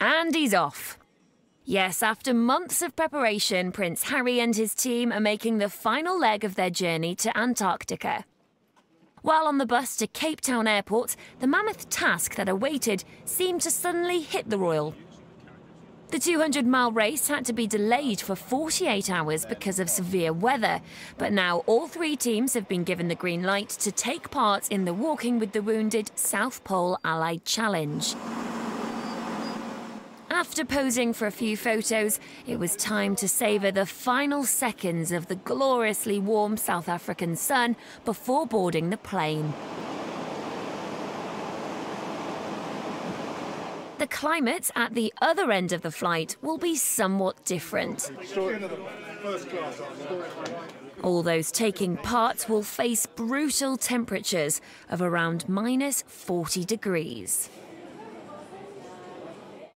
And he's off. Yes, after months of preparation, Prince Harry and his team are making the final leg of their journey to Antarctica. While on the bus to Cape Town Airport, the mammoth task that awaited seemed to suddenly hit the Royal. The 200 mile race had to be delayed for 48 hours because of severe weather, but now all three teams have been given the green light to take part in the Walking with the Wounded South Pole Allied Challenge. After posing for a few photos, it was time to savour the final seconds of the gloriously warm South African sun before boarding the plane. The climate at the other end of the flight will be somewhat different. All those taking part will face brutal temperatures of around minus 40 degrees.